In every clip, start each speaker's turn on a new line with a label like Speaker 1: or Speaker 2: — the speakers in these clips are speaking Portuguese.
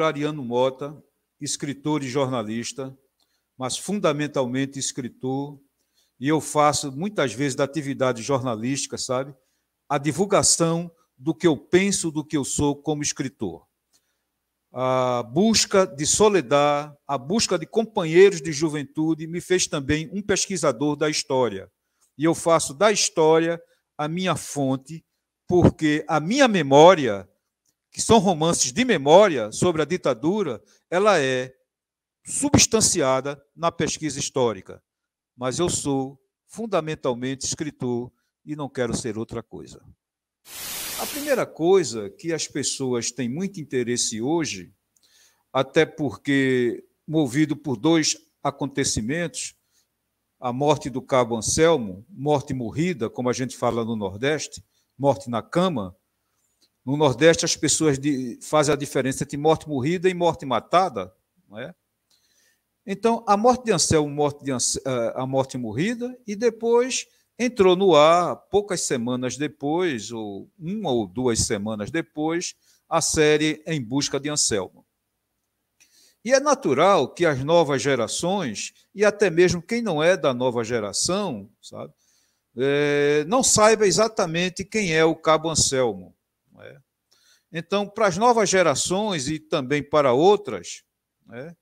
Speaker 1: Urariano Mota, escritor e jornalista, mas fundamentalmente escritor, e eu faço muitas vezes da atividade jornalística, sabe? A divulgação do que eu penso, do que eu sou como escritor. A busca de soledade, a busca de companheiros de juventude me fez também um pesquisador da história. E eu faço da história a minha fonte, porque a minha memória, que são romances de memória sobre a ditadura, ela é substanciada na pesquisa histórica. Mas eu sou fundamentalmente escritor e não quero ser outra coisa. A primeira coisa que as pessoas têm muito interesse hoje, até porque movido por dois acontecimentos, a morte do cabo Anselmo, morte morrida, como a gente fala no Nordeste, morte na cama. No Nordeste, as pessoas de, fazem a diferença entre morte morrida e morte matada. Não é? Então, a morte de Anselmo, morte de Anselmo, eh, a morte morrida, e depois entrou no ar, poucas semanas depois, ou uma ou duas semanas depois, a série Em Busca de Anselmo. E é natural que as novas gerações, e até mesmo quem não é da nova geração, sabe, é, não saiba exatamente quem é o Cabo Anselmo. É? Então, para as novas gerações e também para outras, é,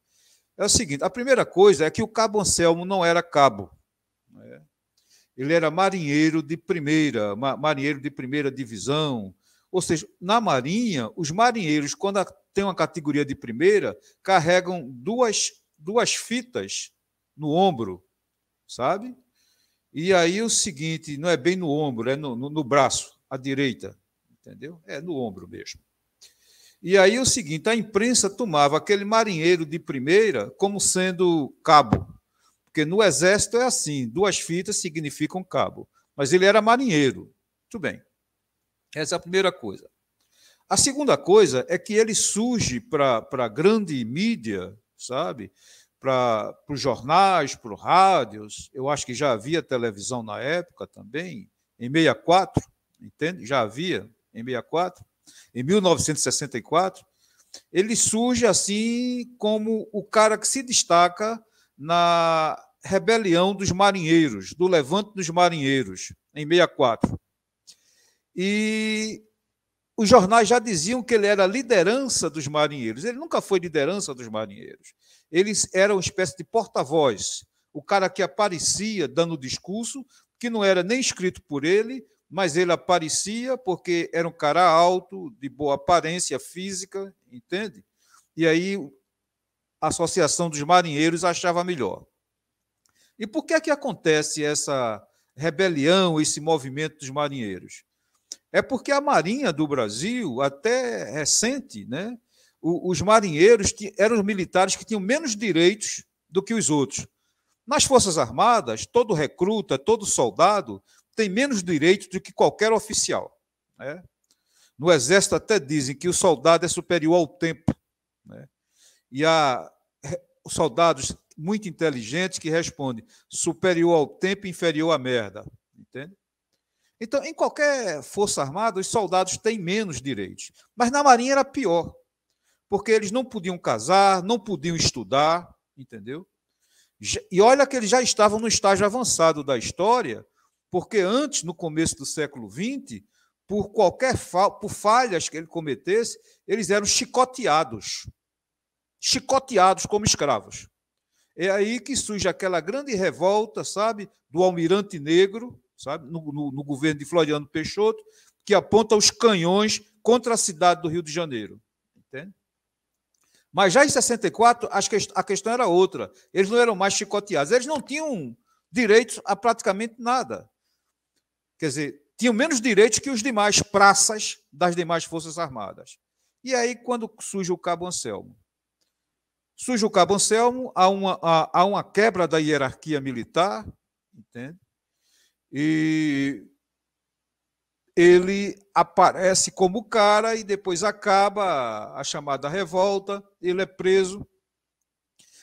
Speaker 1: é o seguinte: a primeira coisa é que o Cabo Anselmo não era cabo. É? ele era marinheiro de primeira, marinheiro de primeira divisão. Ou seja, na Marinha, os marinheiros, quando tem uma categoria de primeira, carregam duas, duas fitas no ombro, sabe? E aí o seguinte, não é bem no ombro, é no, no, no braço, à direita, entendeu? É no ombro mesmo. E aí o seguinte, a imprensa tomava aquele marinheiro de primeira como sendo cabo, porque no exército é assim: duas fitas significam cabo. Mas ele era marinheiro. Muito bem. Essa é a primeira coisa. A segunda coisa é que ele surge para a grande mídia, sabe? Para os jornais, para os rádios. Eu acho que já havia televisão na época também, em 64, entende? Já havia em 64. Em 1964, ele surge assim como o cara que se destaca na rebelião dos marinheiros, do levante dos marinheiros, em 64. E os jornais já diziam que ele era liderança dos marinheiros. Ele nunca foi liderança dos marinheiros. Eles eram uma espécie de porta-voz, o cara que aparecia dando discurso, que não era nem escrito por ele, mas ele aparecia porque era um cara alto, de boa aparência física, entende? E aí a Associação dos Marinheiros achava melhor. E por que é que acontece essa rebelião, esse movimento dos marinheiros? É porque a Marinha do Brasil, até recente, né, os marinheiros eram os militares que tinham menos direitos do que os outros. Nas Forças Armadas, todo recruta, todo soldado tem menos direitos do que qualquer oficial. Né? No Exército até dizem que o soldado é superior ao tempo. Né? E a, os soldados muito inteligentes que respondem superior ao tempo, inferior à merda. Entende? Então, em qualquer força armada, os soldados têm menos direitos. Mas na Marinha era pior, porque eles não podiam casar, não podiam estudar, entendeu? E olha que eles já estavam no estágio avançado da história, porque antes, no começo do século XX, por qualquer fa por falhas que ele cometesse, eles eram chicoteados. Chicoteados como escravos. É aí que surge aquela grande revolta, sabe, do almirante negro, sabe, no, no, no governo de Floriano Peixoto, que aponta os canhões contra a cidade do Rio de Janeiro. Entende? Mas já em 64, acho que a questão era outra. Eles não eram mais chicoteados, eles não tinham direitos a praticamente nada. Quer dizer, tinham menos direitos que os demais praças das demais Forças Armadas. E aí, quando surge o Cabo Anselmo? Surge o Cabo Anselmo, há uma, há, há uma quebra da hierarquia militar, entende? E ele aparece como cara e depois acaba a chamada revolta, ele é preso.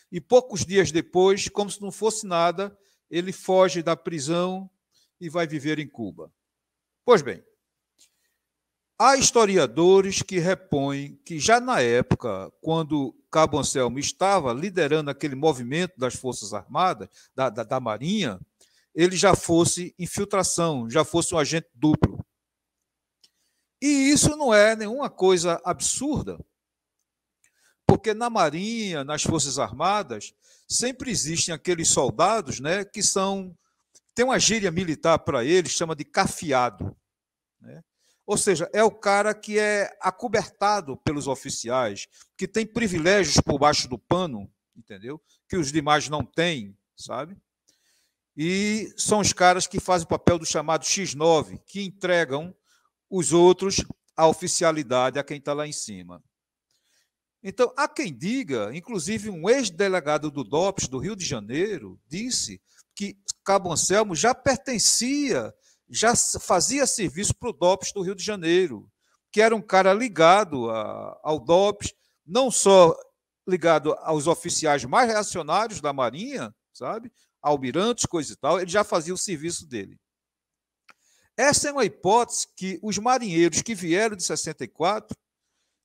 Speaker 1: E poucos dias depois, como se não fosse nada, ele foge da prisão e vai viver em Cuba. Pois bem, Há historiadores que repõem que já na época, quando Cabo Anselmo estava liderando aquele movimento das Forças Armadas, da, da, da Marinha, ele já fosse infiltração, já fosse um agente duplo. E isso não é nenhuma coisa absurda, porque na Marinha, nas Forças Armadas, sempre existem aqueles soldados né, que são. Tem uma gíria militar para eles, chama de cafiado. Né? Ou seja, é o cara que é acobertado pelos oficiais, que tem privilégios por baixo do pano, entendeu? Que os demais não têm, sabe? E são os caras que fazem o papel do chamado X9, que entregam os outros à oficialidade, a quem está lá em cima. Então, há quem diga, inclusive um ex-delegado do DOPS do Rio de Janeiro disse que Cabo Anselmo já pertencia já fazia serviço para o DOPS do Rio de Janeiro, que era um cara ligado a, ao DOPS, não só ligado aos oficiais mais reacionários da Marinha, sabe? Almirantes, coisa e tal, ele já fazia o serviço dele. Essa é uma hipótese que os marinheiros que vieram de 64,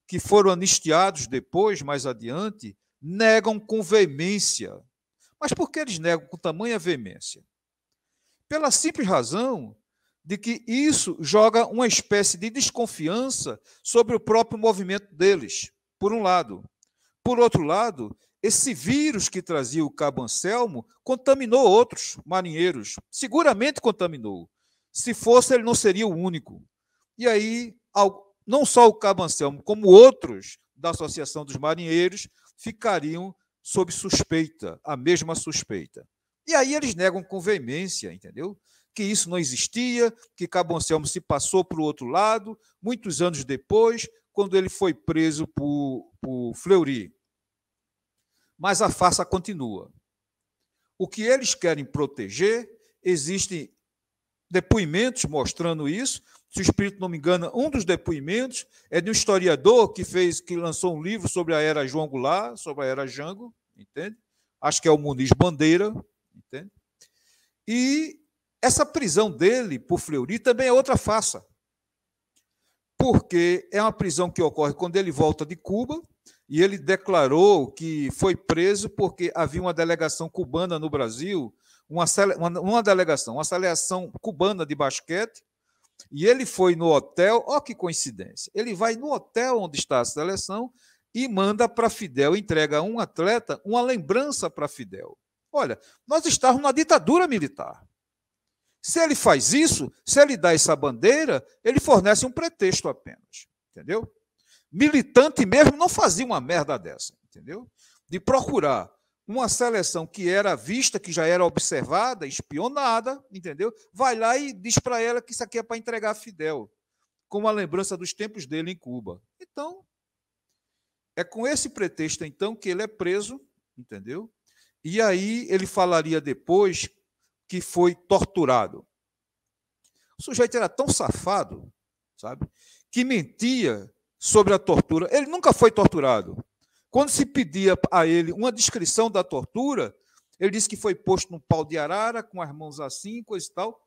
Speaker 1: que foram anistiados depois, mais adiante, negam com veemência. Mas por que eles negam com tamanha veemência? Pela simples razão de que isso joga uma espécie de desconfiança sobre o próprio movimento deles, por um lado. Por outro lado, esse vírus que trazia o Cabo Anselmo contaminou outros marinheiros, seguramente contaminou. Se fosse, ele não seria o único. E aí, não só o Cabo Anselmo, como outros da Associação dos Marinheiros ficariam sob suspeita, a mesma suspeita. E aí eles negam com veemência, entendeu? que isso não existia, que Cabo Anselmo se passou para o outro lado, muitos anos depois, quando ele foi preso por, por Fleury. Mas a farsa continua. O que eles querem proteger, existem depoimentos mostrando isso. Se o espírito não me engana, um dos depoimentos é de um historiador que fez, que lançou um livro sobre a era João Goulart, sobre a era Jango, entende? Acho que é o Muniz Bandeira, entende? E essa prisão dele por Fleury também é outra farsa. Porque é uma prisão que ocorre quando ele volta de Cuba e ele declarou que foi preso porque havia uma delegação cubana no Brasil, uma, uma, uma delegação, uma seleção cubana de basquete, e ele foi no hotel, ó que coincidência, ele vai no hotel onde está a seleção e manda para Fidel, entrega a um atleta uma lembrança para Fidel. Olha, nós estávamos na ditadura militar. Se ele faz isso, se ele dá essa bandeira, ele fornece um pretexto apenas. Entendeu? Militante mesmo não fazia uma merda dessa, entendeu? De procurar uma seleção que era vista, que já era observada, espionada, entendeu? Vai lá e diz para ela que isso aqui é para entregar a Fidel, como a lembrança dos tempos dele em Cuba. Então, é com esse pretexto, então, que ele é preso, entendeu? E aí ele falaria depois que foi torturado. O sujeito era tão safado, sabe, que mentia sobre a tortura. Ele nunca foi torturado. Quando se pedia a ele uma descrição da tortura, ele disse que foi posto num pau de arara, com as mãos assim, coisa e tal.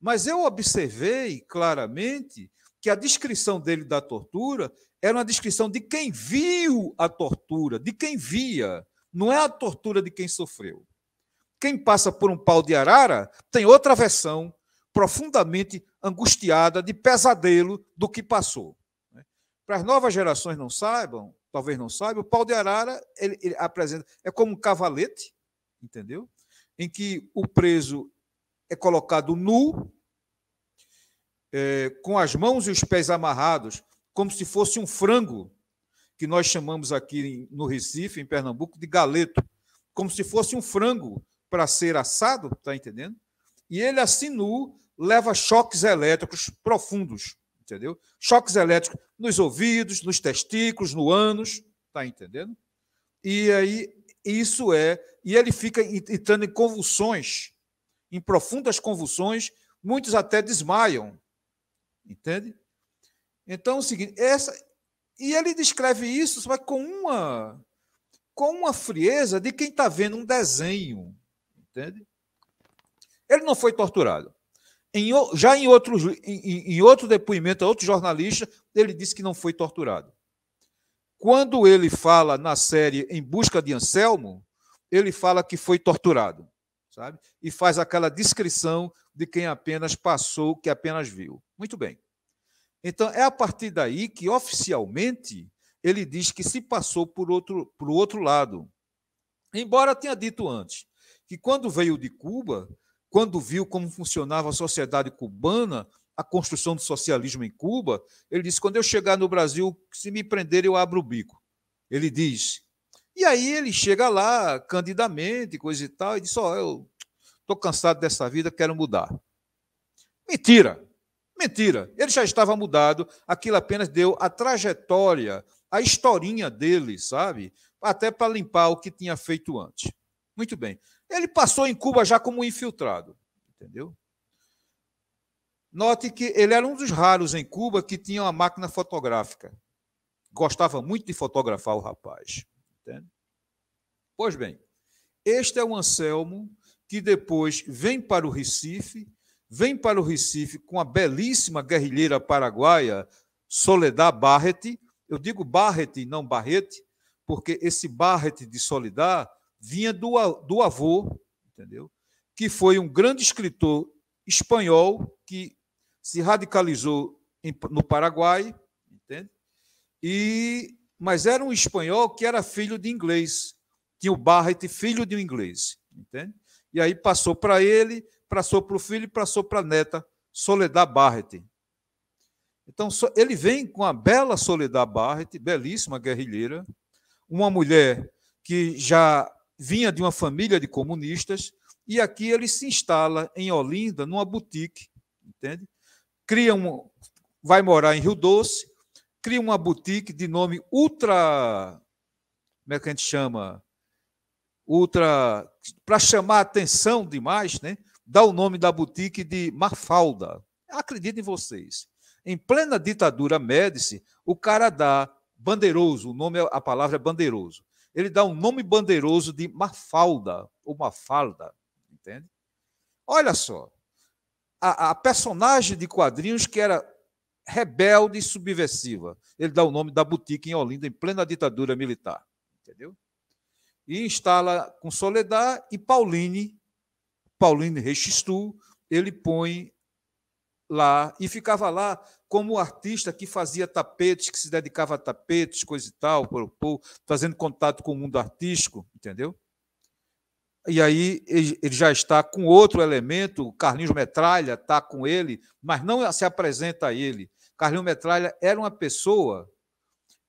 Speaker 1: Mas eu observei claramente que a descrição dele da tortura era uma descrição de quem viu a tortura, de quem via, não é a tortura de quem sofreu. Quem passa por um pau de arara tem outra versão profundamente angustiada de pesadelo do que passou. Para as novas gerações não saibam, talvez não saibam, o pau de arara ele, ele apresenta é como um cavalete, entendeu? Em que o preso é colocado nu, é, com as mãos e os pés amarrados, como se fosse um frango, que nós chamamos aqui no Recife, em Pernambuco, de galeto, como se fosse um frango para ser assado, está entendendo? E ele, assim nu, leva choques elétricos profundos, entendeu? Choques elétricos nos ouvidos, nos testículos, no ânus, está entendendo? E aí, isso é. E ele fica entrando em convulsões, em profundas convulsões, muitos até desmaiam, entende? Então, é o seguinte, essa. E ele descreve isso vai com uma com uma frieza de quem está vendo um desenho, Entende? Ele não foi torturado. Em, já em, outro, em, em outro depoimento a outro jornalista, ele disse que não foi torturado. Quando ele fala na série Em Busca de Anselmo, ele fala que foi torturado, sabe? E faz aquela descrição de quem apenas passou, que apenas viu. Muito bem. Então, é a partir daí que, oficialmente, ele diz que se passou por outro, por outro lado. Embora tenha dito antes que, quando veio de Cuba, quando viu como funcionava a sociedade cubana, a construção do socialismo em Cuba, ele disse: quando eu chegar no Brasil, se me prender, eu abro o bico. Ele diz. E aí ele chega lá, candidamente, coisa e tal, e diz: Ó, oh, eu estou cansado dessa vida, quero mudar. Mentira! Mentira. Ele já estava mudado, aquilo apenas deu a trajetória, a historinha dele, sabe? Até para limpar o que tinha feito antes. Muito bem. Ele passou em Cuba já como infiltrado, entendeu? Note que ele era um dos raros em Cuba que tinha uma máquina fotográfica. Gostava muito de fotografar o rapaz. Entende? Pois bem, este é o Anselmo que depois vem para o Recife vem para o Recife com a belíssima guerrilheira paraguaia Soledad Barret. Eu digo Barret, não Barrete, porque esse Barret de Soledad vinha do, do avô, entendeu? Que foi um grande escritor espanhol que se radicalizou no Paraguai, entende? E mas era um espanhol que era filho de inglês. Tinha o Barret, filho de um inglês, entende? E aí passou para ele, passou para o filho e passou para a neta, Soledad Barret. Então, ele vem com a bela Soledad Barret, belíssima guerrilheira, uma mulher que já vinha de uma família de comunistas, e aqui ele se instala em Olinda, numa boutique, entende? Cria um, vai morar em Rio Doce, cria uma boutique de nome Ultra, como é que a gente chama? Ultra, para chamar a atenção demais, né? Dá o nome da boutique de Mafalda. Acreditem vocês. Em plena ditadura Médici, o cara dá bandeiroso, o nome, a palavra é bandeiroso. Ele dá um nome bandeiroso de Mafalda, ou Mafalda, entende? Olha só, a, a personagem de quadrinhos que era rebelde e subversiva. Ele dá o nome da boutique em Olinda, em plena ditadura militar, entendeu? E instala com Soledad e Pauline Pauline Rechistu, ele põe lá e ficava lá como artista que fazia tapetes, que se dedicava a tapetes, coisa e tal, fazendo contato com o mundo artístico, entendeu? E aí ele já está com outro elemento, Carlinhos Metralha está com ele, mas não se apresenta a ele. Carlinhos Metralha era uma pessoa,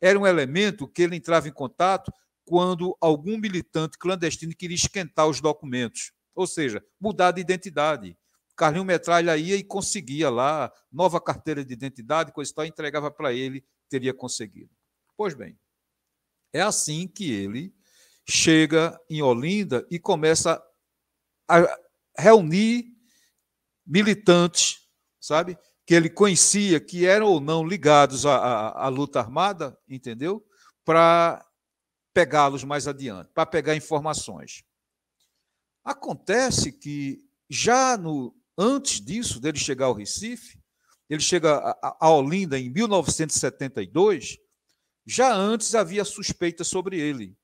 Speaker 1: era um elemento que ele entrava em contato quando algum militante clandestino queria esquentar os documentos. Ou seja, mudar de identidade. Carlinho Metralha ia e conseguia lá, nova carteira de identidade, coisa e tal, entregava para ele, teria conseguido. Pois bem, é assim que ele chega em Olinda e começa a reunir militantes, sabe? Que ele conhecia, que eram ou não ligados à, à, à luta armada, entendeu? Para pegá-los mais adiante, para pegar informações. Acontece que já no antes disso, dele chegar ao Recife, ele chega a, a Olinda em 1972, já antes havia suspeitas sobre ele.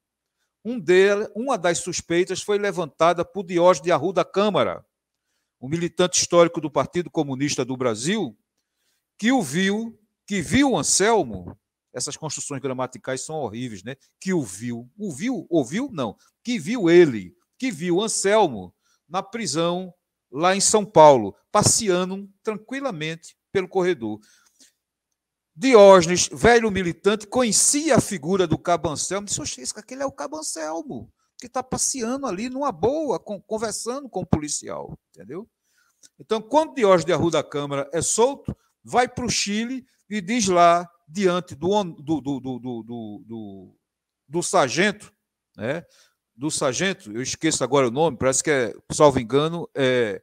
Speaker 1: Um dele, uma das suspeitas foi levantada por Diógenes de Arruda Câmara, um militante histórico do Partido Comunista do Brasil, que o viu, que viu Anselmo, essas construções gramaticais são horríveis, né? Que o viu, o viu, ouviu? Não, que viu ele que viu Anselmo na prisão lá em São Paulo, passeando tranquilamente pelo corredor. Diógenes, velho militante, conhecia a figura do Cabo Anselmo, disse: Oxe, aquele é o Cabo Anselmo, que está passeando ali numa boa, conversando com o policial, entendeu? Então, quando Diógenes de Arruda Câmara é solto, vai para o Chile e diz lá, diante do, do, do, do, do, do, do sargento, né, do sargento, eu esqueço agora o nome, parece que é, salvo engano, é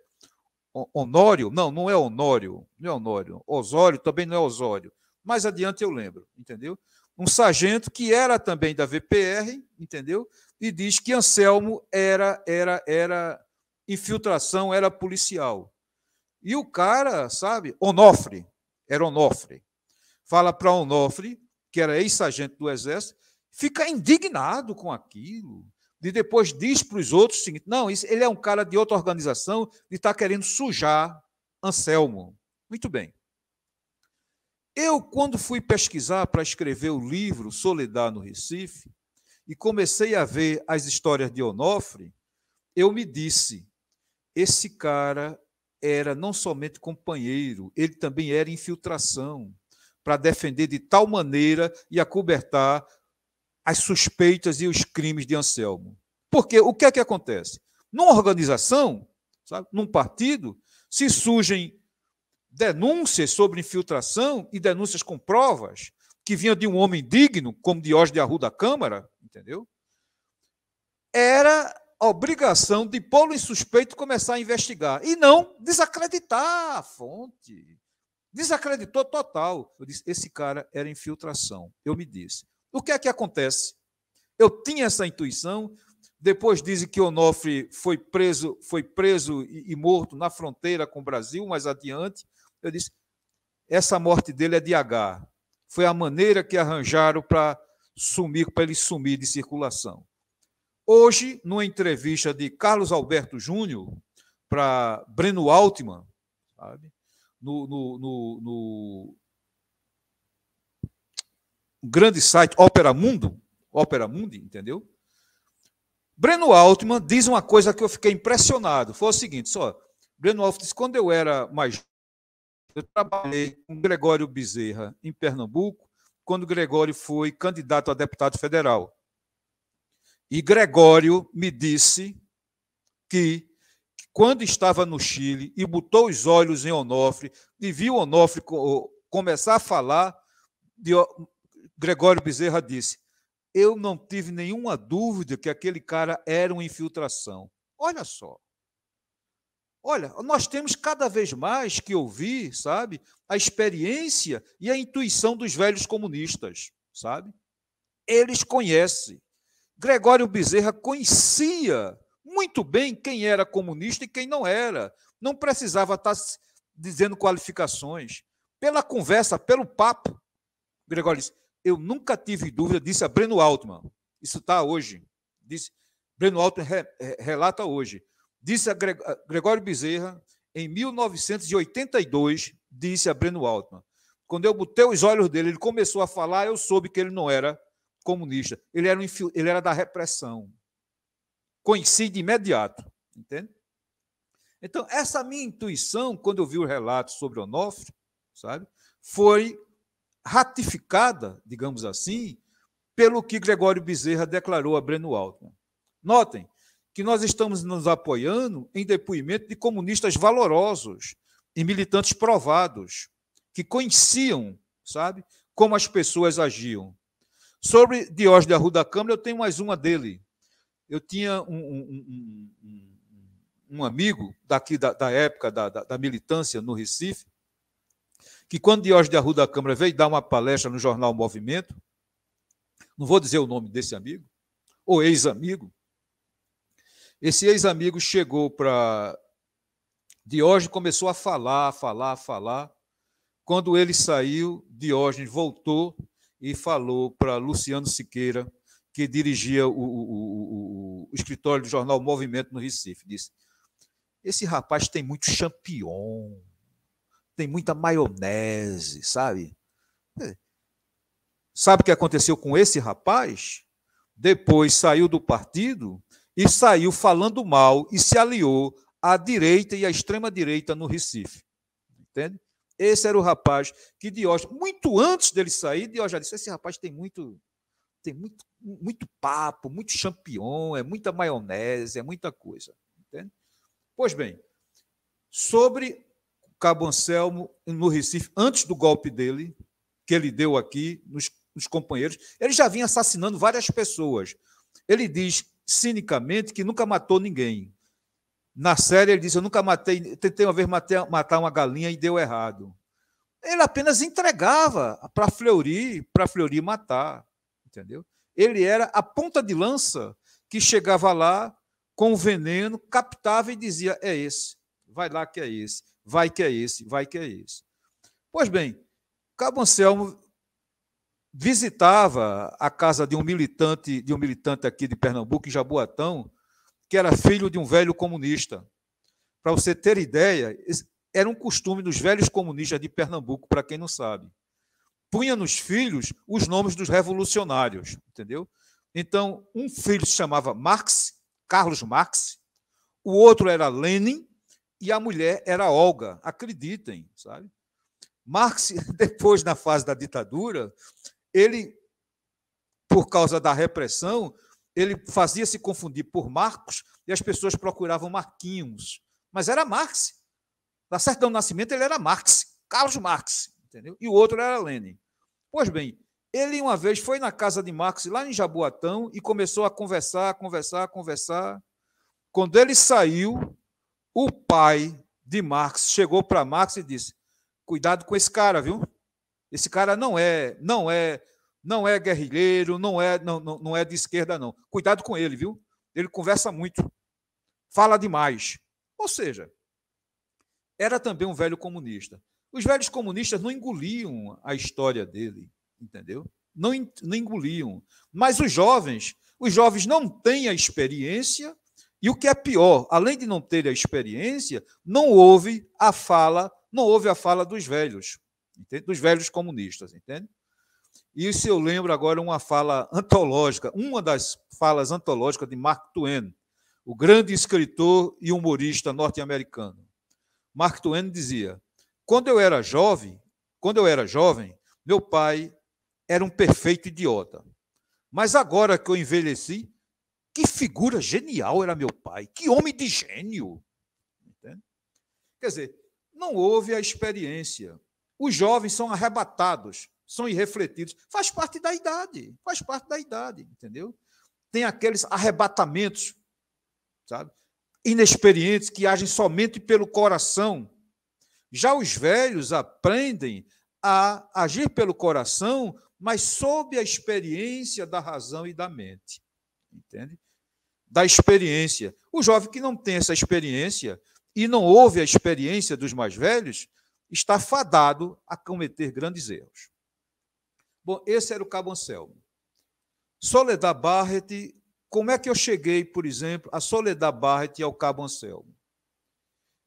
Speaker 1: Honório, não, não é Honório, não é Honório, Osório também não é Osório, mais adiante eu lembro, entendeu? Um sargento que era também da VPR, entendeu? E diz que Anselmo era era era infiltração, era policial. E o cara, sabe, Onofre, era Onofre, fala para Onofre, que era ex-sargento do Exército, fica indignado com aquilo. E depois diz para os outros o seguinte: não, ele é um cara de outra organização e está querendo sujar Anselmo. Muito bem. Eu, quando fui pesquisar para escrever o livro Soledad no Recife, e comecei a ver as histórias de Onofre, eu me disse: esse cara era não somente companheiro, ele também era infiltração, para defender de tal maneira e acobertar as suspeitas e os crimes de Anselmo. Porque o que é que acontece? Numa organização, sabe, num partido, se surgem denúncias sobre infiltração e denúncias com provas que vinham de um homem digno, como Diógenes de Arruda Câmara, entendeu? Era obrigação de pô-lo em suspeito começar a investigar e não desacreditar a fonte. Desacreditou total. Eu disse: esse cara era infiltração. Eu me disse. O que é que acontece? Eu tinha essa intuição. Depois dizem que Onofre foi preso, foi preso e, e morto na fronteira com o Brasil, mais adiante. Eu disse: essa morte dele é de H. Foi a maneira que arranjaram para sumir, para ele sumir de circulação. Hoje, numa entrevista de Carlos Alberto Júnior para Breno Altman, sabe? No, no, no, no, grande site Opera Mundo, Opera Mundi, entendeu? Breno Altman diz uma coisa que eu fiquei impressionado. Foi o seguinte, só. Breno Altman disse, quando eu era mais eu trabalhei com Gregório Bezerra em Pernambuco, quando Gregório foi candidato a deputado federal. E Gregório me disse que, quando estava no Chile e botou os olhos em Onofre e viu Onofre começar a falar, Gregório Bezerra disse: Eu não tive nenhuma dúvida que aquele cara era uma infiltração. Olha só. Olha, nós temos cada vez mais que ouvir, sabe, a experiência e a intuição dos velhos comunistas, sabe? Eles conhecem. Gregório Bezerra conhecia muito bem quem era comunista e quem não era. Não precisava estar dizendo qualificações. Pela conversa, pelo papo, Gregório disse: Eu nunca tive dúvida, disse a Breno Altman. Isso está hoje. Disse, Breno Altman re, relata hoje. Disse a Gregório Bezerra, em 1982, disse a Breno Altman. Quando eu botei os olhos dele, ele começou a falar, eu soube que ele não era comunista. Ele era, um, ele era da repressão. Conheci de imediato. Entende? Então, essa minha intuição, quando eu vi o relato sobre Onofre, sabe, foi ratificada, digamos assim, pelo que Gregório Bezerra declarou a Breno Altman. Notem que nós estamos nos apoiando em depoimento de comunistas valorosos e militantes provados, que conheciam, sabe, como as pessoas agiam. Sobre Diógenes de Arruda Câmara, eu tenho mais uma dele. Eu tinha um, um, um, um amigo daqui da, da época da, da, da, militância no Recife, que quando Diógenes de Arruda Câmara veio dar uma palestra no jornal Movimento, não vou dizer o nome desse amigo, ou ex-amigo, esse ex-amigo chegou para Diógenes, começou a falar, falar, falar. Quando ele saiu, Diógenes voltou e falou para Luciano Siqueira, que dirigia o, o, o, o, escritório do jornal Movimento no Recife. Disse: Esse rapaz tem muito champignon, tem muita maionese, sabe? É. Sabe o que aconteceu com esse rapaz? Depois saiu do partido e saiu falando mal e se aliou à direita e à extrema-direita no Recife. Entende? Esse era o rapaz que Diógenes, muito antes dele sair, Diógenes já disse: esse rapaz tem muito, tem muito, muito papo, muito champignon, é muita maionese, é muita coisa. Entende? Pois bem, sobre Cabo Anselmo no Recife, antes do golpe dele, que ele deu aqui nos, nos companheiros, ele já vinha assassinando várias pessoas. Ele diz cinicamente que nunca matou ninguém. Na série ele diz: Eu nunca matei, tentei uma vez matar uma galinha e deu errado. Ele apenas entregava para Fleury, para Fleury matar, entendeu? Ele era a ponta de lança que chegava lá com o veneno, captava e dizia: É esse, vai lá que é esse, vai que é esse, vai que é esse. Pois bem, Cabo Anselmo visitava a casa de um militante, de um militante aqui de Pernambuco, em Jaboatão, que era filho de um velho comunista. Para você ter ideia, era um costume dos velhos comunistas de Pernambuco, para quem não sabe. Punha nos filhos os nomes dos revolucionários, entendeu? Então, um filho se chamava Marx, Carlos Marx, o outro era Lenin e a mulher era Olga. Acreditem, sabe? Marx, depois na fase da ditadura, ele, por causa da repressão, ele fazia se confundir por Marcos e as pessoas procuravam Marquinhos. Mas era Marx. Da certidão do nascimento, ele era Marx, Carlos Marx, entendeu? E o outro era Lenin. Pois bem, ele uma vez foi na casa de Marx, lá em Jaboatão, e começou a conversar, conversar, conversar. Quando ele saiu, o pai de Marx chegou para Marx e disse: Cuidado com esse cara, viu? Esse cara não é, não é, não é guerrilheiro, não é, não, não, não é de esquerda não. Cuidado com ele, viu? Ele conversa muito, fala demais. Ou seja, era também um velho comunista. Os velhos comunistas não engoliam a história dele, entendeu? Não, não engoliam. Mas os jovens, os jovens não têm a experiência e o que é pior, além de não ter a experiência, não houve a fala, não houve a fala dos velhos entende? dos velhos comunistas, entende? Isso eu lembro agora uma fala antológica, uma das falas antológicas de Mark Twain, o grande escritor e humorista norte-americano. Mark Twain dizia: "Quando eu era jovem, quando eu era jovem, meu pai era um perfeito idiota. Mas agora que eu envelheci, que figura genial era meu pai, que homem de gênio. Entende? Quer dizer, não houve a experiência, os jovens são arrebatados, são irrefletidos. Faz parte da idade, faz parte da idade, entendeu? Tem aqueles arrebatamentos, sabe? Inexperientes que agem somente pelo coração. Já os velhos aprendem a agir pelo coração, mas sob a experiência da razão e da mente. Entende? Da experiência. O jovem que não tem essa experiência e não ouve a experiência dos mais velhos, está fadado a cometer grandes erros. Bom, esse era o Cabo Anselmo. Soledad Barrett, como é que eu cheguei, por exemplo, a Soledad Barrett e ao Cabo Anselmo?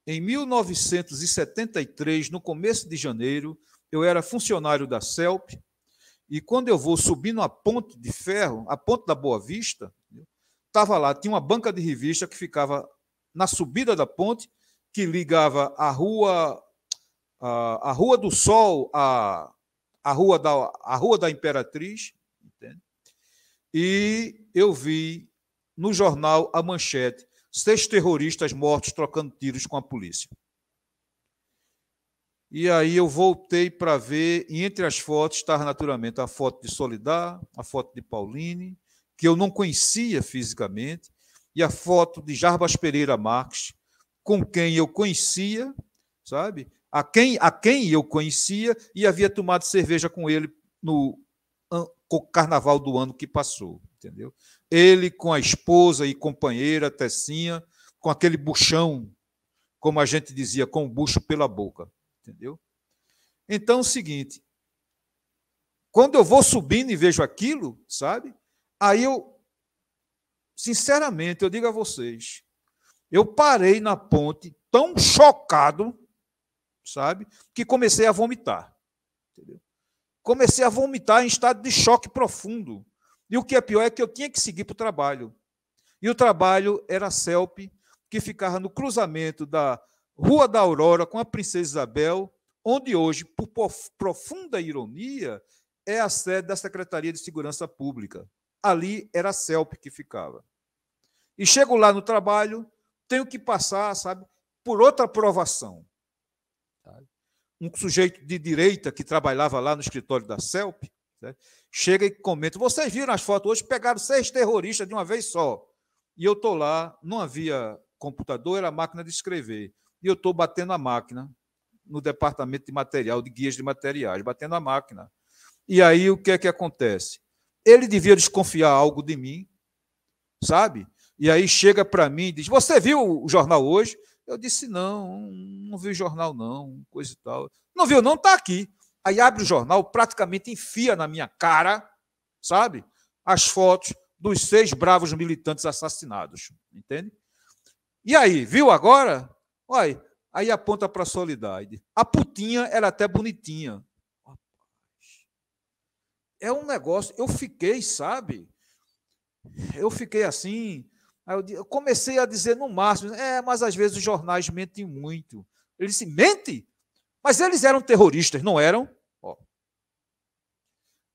Speaker 1: Em 1973, no começo de janeiro, eu era funcionário da CELP, e quando eu vou subindo a ponte de ferro, a ponte da Boa Vista, estava lá, tinha uma banca de revista que ficava na subida da ponte, que ligava a rua a, a Rua do Sol, a, a, rua da, a Rua da Imperatriz, entende? e eu vi no jornal a manchete: seis terroristas mortos trocando tiros com a polícia. E aí eu voltei para ver, e entre as fotos estava naturalmente a foto de Solidar, a foto de Pauline, que eu não conhecia fisicamente, e a foto de Jarbas Pereira Marques, com quem eu conhecia, sabe? a quem, a quem eu conhecia e havia tomado cerveja com ele no carnaval do ano que passou, entendeu? Ele com a esposa e companheira Tessinha, com aquele buchão, como a gente dizia, com o bucho pela boca, entendeu? Então, é o seguinte, quando eu vou subindo e vejo aquilo, sabe? Aí eu, sinceramente, eu digo a vocês, eu parei na ponte tão chocado sabe? Que comecei a vomitar. Entendeu? Comecei a vomitar em estado de choque profundo. E o que é pior é que eu tinha que seguir para o trabalho. E o trabalho era a CELP, que ficava no cruzamento da Rua da Aurora com a Princesa Isabel, onde hoje, por profunda ironia, é a sede da Secretaria de Segurança Pública. Ali era a CELP que ficava. E chego lá no trabalho, tenho que passar, sabe, por outra aprovação um sujeito de direita que trabalhava lá no escritório da CELP, né, chega e comenta: vocês viram as fotos hoje, pegaram seis terroristas de uma vez só. E eu estou lá, não havia computador, era máquina de escrever. E eu estou batendo a máquina no departamento de material, de guias de materiais, batendo a máquina. E aí o que é que acontece? Ele devia desconfiar algo de mim, sabe? E aí chega para mim e diz: Você viu o jornal hoje? Eu disse: não, não vi jornal, não, coisa e tal. Não viu, não? Está aqui. Aí abre o jornal, praticamente enfia na minha cara, sabe? As fotos dos seis bravos militantes assassinados. Entende? E aí, viu agora? Olha, aí aponta para a Solidade. A putinha era até bonitinha. É um negócio. Eu fiquei, sabe? Eu fiquei assim. Eu comecei a dizer no máximo, é, mas às vezes os jornais mentem muito. Ele disse, mente? Mas eles eram terroristas, não eram? Ó.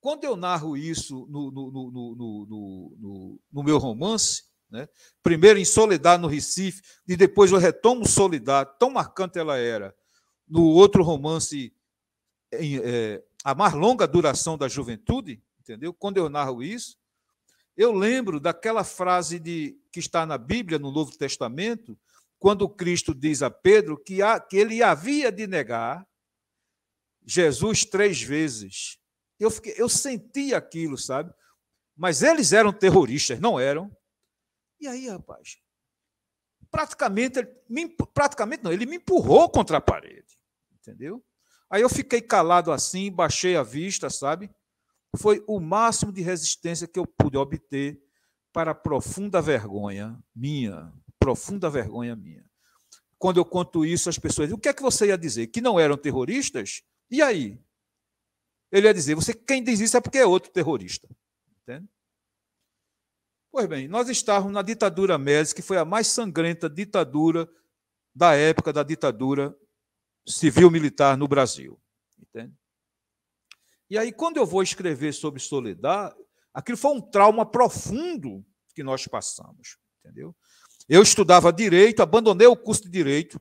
Speaker 1: Quando eu narro isso no, no, no, no meu romance, né? primeiro em Soledade no Recife, e depois eu retomo Soledade, tão marcante ela era, no outro romance, em, é, A Mais Longa Duração da Juventude, entendeu? Quando eu narro isso, eu lembro daquela frase de, que está na Bíblia, no Novo Testamento, quando Cristo diz a Pedro que, a, que ele havia de negar Jesus três vezes. Eu, fiquei, eu senti aquilo, sabe? Mas eles eram terroristas, não eram? E aí, rapaz, praticamente, me, praticamente não, ele me empurrou contra a parede, entendeu? Aí eu fiquei calado assim, baixei a vista, sabe? Foi o máximo de resistência que eu pude obter para profunda vergonha minha, profunda vergonha minha. Quando eu conto isso, as pessoas o que é que você ia dizer? Que não eram terroristas? E aí? Ele ia dizer: você quem diz isso é porque é outro terrorista. Entende? Pois bem, nós estávamos na ditadura Médici, que foi a mais sangrenta ditadura da época da ditadura civil-militar no Brasil. Entende? E aí, quando eu vou escrever sobre Soledad, aquilo foi um trauma profundo que nós passamos, entendeu? Eu estudava direito, abandonei o curso de direito,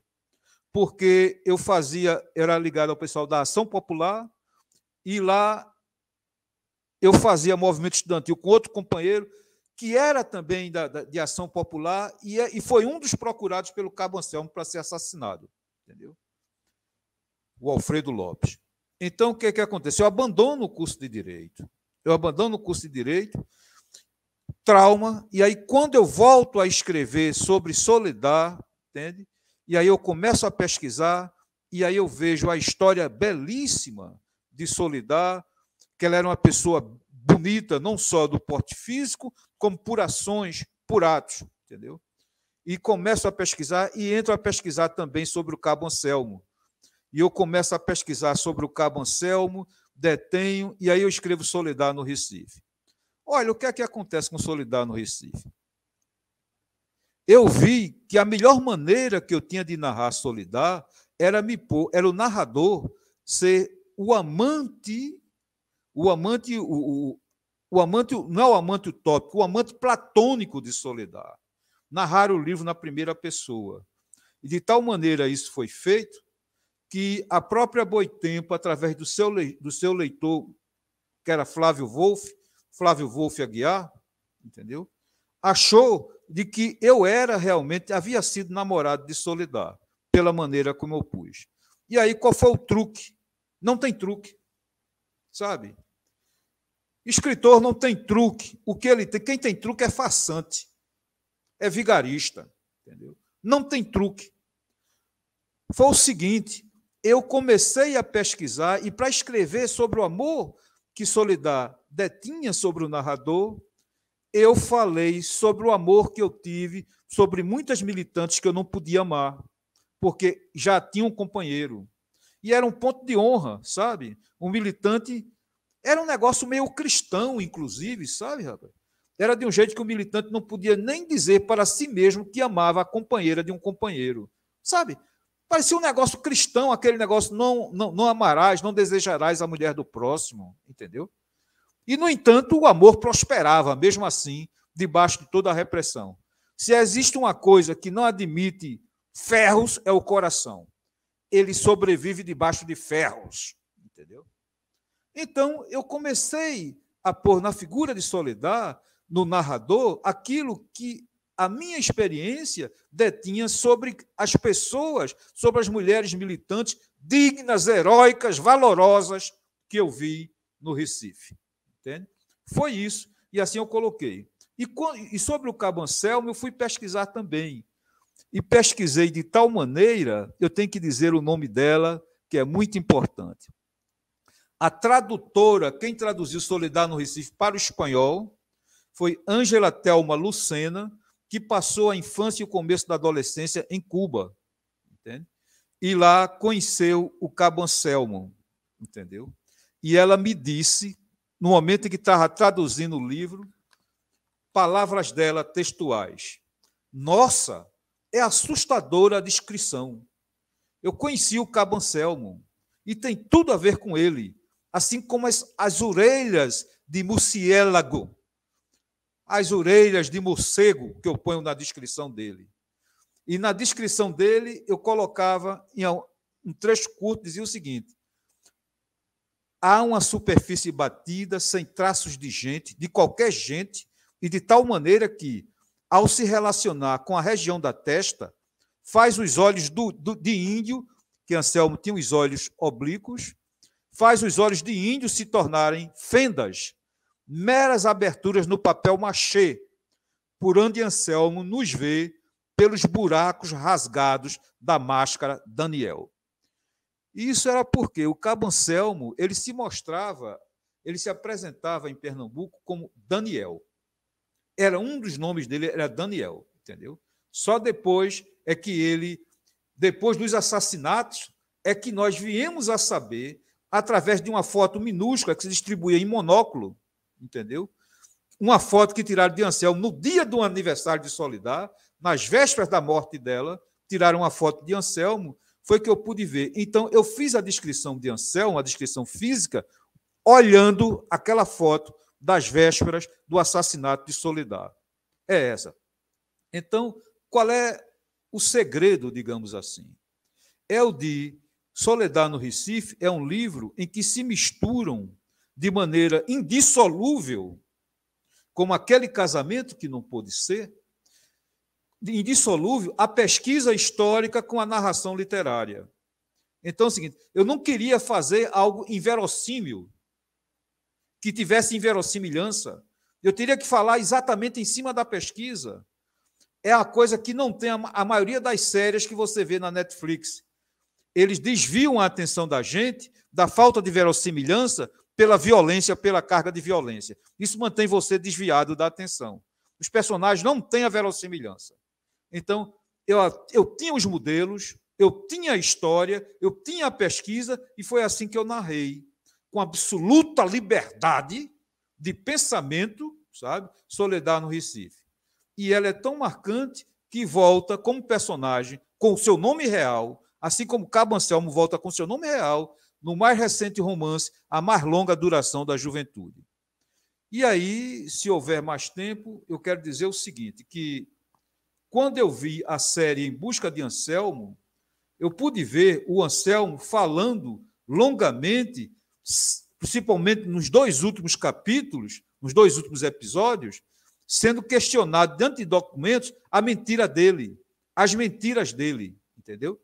Speaker 1: porque eu fazia, era ligado ao pessoal da Ação Popular, e lá eu fazia movimento estudantil com outro companheiro, que era também da, da, de Ação Popular, e, é, e foi um dos procurados pelo Cabo Anselmo para ser assassinado, entendeu? O Alfredo Lopes. Então, o que, é que acontece? Eu abandono o curso de Direito. Eu abandono o curso de Direito, trauma, e aí, quando eu volto a escrever sobre Soledad, entende? E aí eu começo a pesquisar, e aí eu vejo a história belíssima de Soledad, que ela era uma pessoa bonita, não só do porte físico, como por ações, por atos, entendeu? E começo a pesquisar e entro a pesquisar também sobre o Cabo Anselmo e eu começo a pesquisar sobre o Cabo Anselmo, detenho, e aí eu escrevo Solidar no Recife. Olha, o que é que acontece com Solidar no Recife? Eu vi que a melhor maneira que eu tinha de narrar Solidar era me pôr, era o narrador ser o amante, o amante, o, o, o amante, não é o amante utópico, o amante platônico de Soledad. Narrar o livro na primeira pessoa. E de tal maneira isso foi feito que a própria Boitempo, através do seu, do seu leitor, que era Flávio Wolff, Flávio Wolff Aguiar, entendeu? Achou de que eu era realmente, havia sido namorado de Soledad, pela maneira como eu pus. E aí, qual foi o truque? Não tem truque, sabe? Escritor não tem truque. O que ele tem, quem tem truque é façante, é vigarista, entendeu? Não tem truque. Foi o seguinte: eu comecei a pesquisar e para escrever sobre o amor que Soledad detinha sobre o narrador, eu falei sobre o amor que eu tive sobre muitas militantes que eu não podia amar, porque já tinha um companheiro. E era um ponto de honra, sabe? Um militante era um negócio meio cristão, inclusive, sabe, rapaz? Era de um jeito que o militante não podia nem dizer para si mesmo que amava a companheira de um companheiro, sabe? Parecia um negócio cristão, aquele negócio, não, não, não amarás, não desejarás a mulher do próximo, entendeu? E, no entanto, o amor prosperava, mesmo assim, debaixo de toda a repressão. Se existe uma coisa que não admite ferros, é o coração. Ele sobrevive debaixo de ferros, entendeu? Então, eu comecei a pôr na figura de Soledad, no narrador, aquilo que a minha experiência detinha sobre as pessoas, sobre as mulheres militantes dignas, heróicas, valorosas que eu vi no Recife. Entende? Foi isso, e assim eu coloquei. E, e sobre o Cabo Anselmo, eu fui pesquisar também. e pesquisei de tal maneira, eu tenho que dizer o nome dela, que é muito importante. A tradutora, quem traduziu Soledad no Recife para o espanhol, foi Ângela Thelma Lucena, que passou a infância e o começo da adolescência em Cuba. Entende? E lá conheceu o Cabo Anselmo, entendeu? E ela me disse, no momento em que estava traduzindo o livro, palavras dela textuais. Nossa, é assustadora a descrição. Eu conheci o Cabo Anselmo e tem tudo a ver com ele, assim como as, as orelhas de Muciélago, as orelhas de morcego que eu ponho na descrição dele. E na descrição dele eu colocava em um trecho curto dizia o seguinte: há uma superfície batida sem traços de gente, de qualquer gente, e de tal maneira que ao se relacionar com a região da testa, faz os olhos do, do, de índio, que Anselmo tinha os olhos oblíquos, faz os olhos de índio se tornarem fendas, meras aberturas no papel machê, por onde Anselmo nos vê pelos buracos rasgados da máscara Daniel. E isso era porque o Cabo Anselmo, ele se mostrava, ele se apresentava em Pernambuco como Daniel era um dos nomes dele era Daniel, entendeu? Só depois é que ele, depois dos assassinatos, é que nós viemos a saber através de uma foto minúscula que se distribuía em monóculo, entendeu? Uma foto que tiraram de Anselmo no dia do aniversário de Solidar, nas vésperas da morte dela, tiraram uma foto de Anselmo, foi que eu pude ver. Então, eu fiz a descrição de Anselmo, a descrição física, olhando aquela foto das vésperas do assassinato de Soledad. É essa. Então, qual é o segredo, digamos assim? É o de Soledad no Recife, é um livro em que se misturam de maneira indissolúvel, como aquele casamento que não pôde ser, indissolúvel, a pesquisa histórica com a narração literária. Então é o seguinte, eu não queria fazer algo inverossímil, que tivesse inverossimilhança. Eu teria que falar exatamente em cima da pesquisa. É a coisa que não tem a, maioria das séries que você vê na Netflix. Eles desviam a atenção da gente da falta de verossimilhança pela violência, pela carga de violência. Isso mantém você desviado da atenção. Os personagens não têm a verossimilhança. Então, eu, eu tinha os modelos, eu tinha a história, eu tinha a pesquisa, e foi assim que eu narrei com absoluta liberdade de pensamento, sabe? Soledad no Recife. E ela é tão marcante que volta como personagem com o seu nome real, assim como Cabo Anselmo volta com seu nome real no mais recente romance A Mais Longa Duração da Juventude. E aí, se houver mais tempo, eu quero dizer o seguinte, que quando eu vi a série Em Busca de Anselmo, eu pude ver o Anselmo falando longamente principalmente nos dois últimos capítulos, nos dois últimos episódios, sendo questionado diante de documentos a mentira dele, as mentiras dele, entendeu?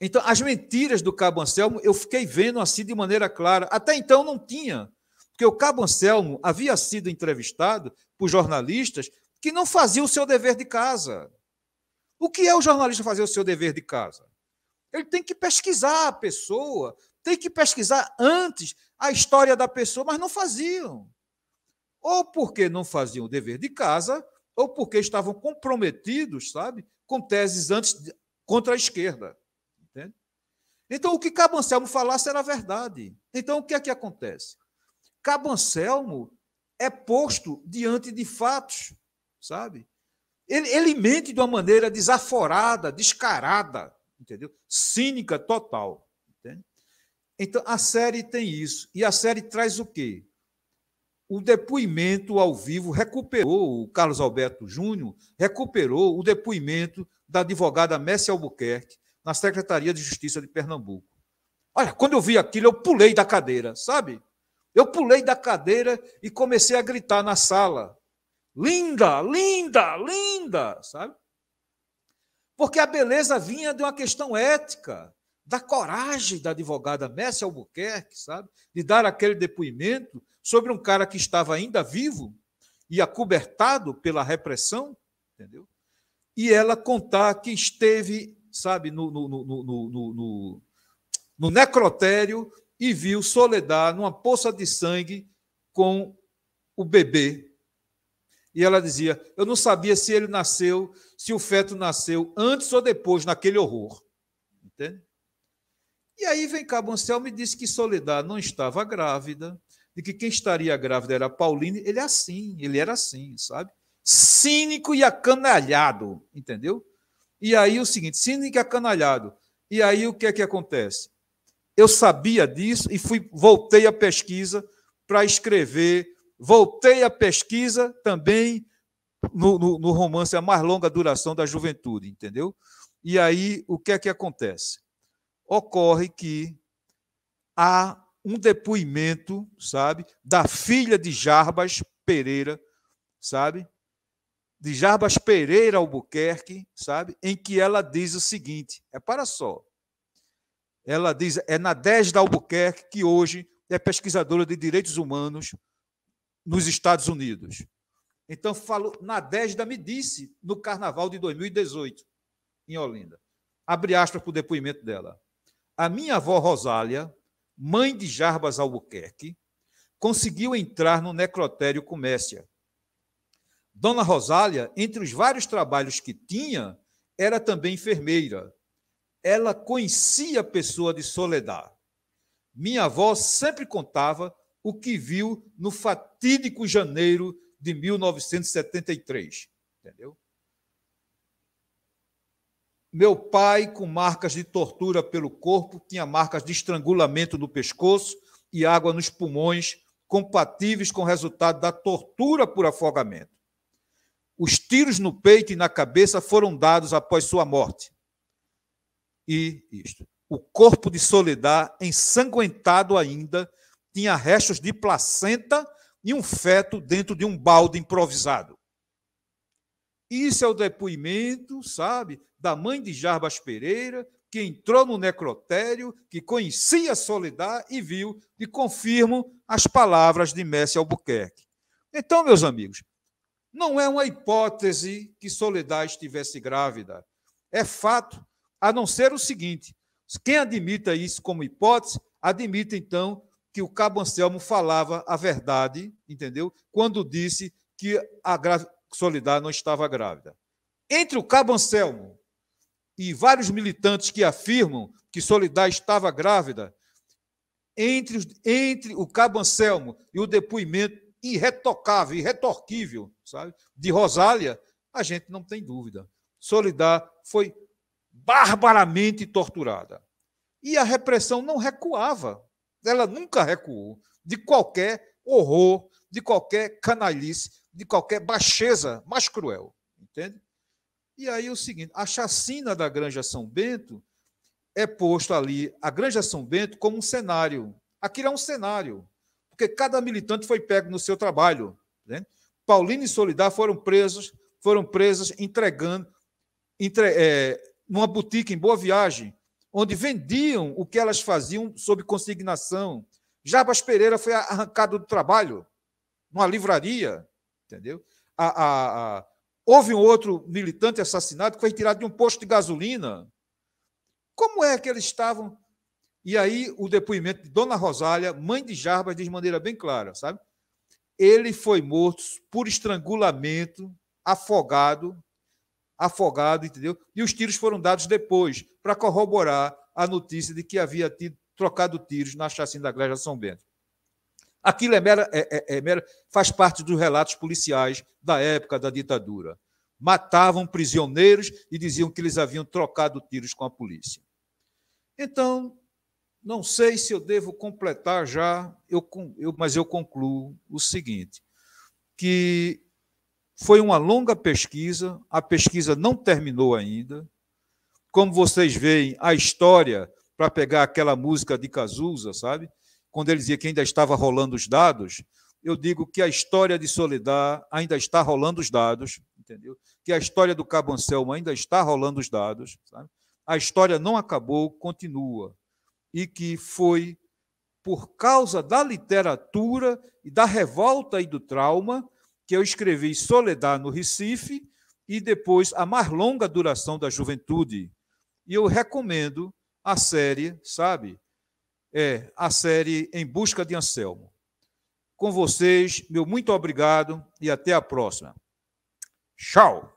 Speaker 1: Então, as mentiras do Cabo Anselmo eu fiquei vendo assim de maneira clara. Até então não tinha, porque o Cabo Anselmo havia sido entrevistado por jornalistas que não faziam o seu dever de casa. O que é o jornalista fazer o seu dever de casa? Ele tem que pesquisar a pessoa, tem que pesquisar antes a história da pessoa, mas não faziam. Ou porque não faziam o dever de casa, ou porque estavam comprometidos, sabe, com teses antes de, contra a esquerda. Entende? Então, o que Cabo Anselmo falasse era verdade. Então, o que é que acontece? Cabo Anselmo é posto diante de fatos, sabe? Ele, ele mente de uma maneira desaforada, descarada, entendeu? Cínica total. Então, a série tem isso. E a série traz o quê? O depoimento ao vivo recuperou, o Carlos Alberto Júnior recuperou o depoimento da advogada Messi Albuquerque na Secretaria de Justiça de Pernambuco. Olha, quando eu vi aquilo, eu pulei da cadeira, sabe? Eu pulei da cadeira e comecei a gritar na sala. Linda, linda, linda, sabe? Porque a beleza vinha de uma questão ética da coragem da advogada Messi Albuquerque, sabe? De dar aquele depoimento sobre um cara que estava ainda vivo e acobertado pela repressão, entendeu? e ela contar que esteve, sabe, no, no, no, no, necrotério e viu Soledad numa poça de sangue com o bebê. E ela dizia: Eu não sabia se ele nasceu, se o feto nasceu antes ou depois, naquele horror. Entende? E aí vem Cabo Anselmo e disse que Soledad não estava grávida, de que quem estaria grávida era Pauline. Ele é assim, ele era assim, sabe? Cínico e acanalhado, entendeu? E aí o seguinte, cínico e acanalhado. E aí o que é que acontece? Eu sabia disso e fui voltei à pesquisa para escrever, voltei à pesquisa também no, no, no romance A Mais Longa Duração da Juventude, entendeu? E aí o que é que acontece? ocorre que há um depoimento, sabe, da filha de Jarbas Pereira, sabe? De Jarbas Pereira Albuquerque, sabe? Em que ela diz o seguinte: é para só. Ela diz, é na 10 da Albuquerque, que hoje é pesquisadora de direitos humanos nos Estados Unidos. Então, falo, na 10 da me disse, no carnaval de 2018, em Olinda. Abre aspas para o depoimento dela. A minha avó Rosália, mãe de Jarbas Albuquerque, conseguiu entrar no necrotério com Messia. Dona Rosália, entre os vários trabalhos que tinha, era também enfermeira. Ela conhecia a pessoa de Soledad. Minha avó sempre contava o que viu no fatídico janeiro de 1973. Entendeu? Meu pai, com marcas de tortura pelo corpo, tinha marcas de estrangulamento no pescoço e água nos pulmões, compatíveis com o resultado da tortura por afogamento. Os tiros no peito e na cabeça foram dados após sua morte. E isto. O corpo de Soledad, ensanguentado ainda, tinha restos de placenta e um feto dentro de um balde improvisado. Isso é o depoimento, sabe, da mãe de Jarbas Pereira, que entrou no necrotério, que conhecia Soledad e viu, e confirmo as palavras de Messi Albuquerque. Então, meus amigos, não é uma hipótese que Soledad estivesse grávida. É fato, a não ser o seguinte: quem admita isso como hipótese, admite então que o Cabo Anselmo falava a verdade, entendeu? Quando disse que a Soledad não estava grávida. Entre o Cabo Anselmo e vários militantes que afirmam que Solidar estava grávida, entre, entre o Cabo Anselmo e o depoimento irretocável, irretorquível, sabe, de Rosália, a gente não tem dúvida. Solidar foi barbaramente torturada. E a repressão não recuava. Ela nunca recuou de qualquer horror, de qualquer canalice, de qualquer baixeza mais cruel. Entende? E aí o seguinte: a chacina da Granja São Bento é posto ali, a Granja São Bento, como um cenário. Aquilo é um cenário, porque cada militante foi pego no seu trabalho. Né? Paulino e Solidar foram presos, foram presas entregando entre, é, numa boutique em Boa Viagem, onde vendiam o que elas faziam sob consignação. Jabas Pereira foi arrancado do trabalho, numa livraria, entendeu? A, a, a, Houve um outro militante assassinado que foi tirado de um posto de gasolina. Como é que eles estavam? E aí o depoimento de Dona Rosália, mãe de Jarbas, diz de maneira bem clara, sabe? Ele foi morto por estrangulamento, afogado, afogado, entendeu? E os tiros foram dados depois, para corroborar a notícia de que havia tido, trocado tiros na chacina da Igreja São Bento. Aquilo é mera, é, é, é mera, faz parte dos relatos policiais da época da ditadura. Matavam prisioneiros e diziam que eles haviam trocado tiros com a polícia. Então, não sei se eu devo completar já, eu, eu, mas eu concluo o seguinte: que foi uma longa pesquisa, a pesquisa não terminou ainda. Como vocês veem, a história, para pegar aquela música de Cazuza, sabe? quando ele dizia que ainda estava rolando os dados, eu digo que a história de Soledad ainda está rolando os dados, entendeu? Que a história do Cabo Anselmo ainda está rolando os dados, sabe? A história não acabou, continua. E que foi por causa da literatura e da revolta e do trauma que eu escrevi Soledad no Recife, e depois a mais longa duração da juventude. E eu recomendo a série, sabe? É a série Em Busca de Anselmo. Com vocês, meu muito obrigado e até a próxima. Tchau!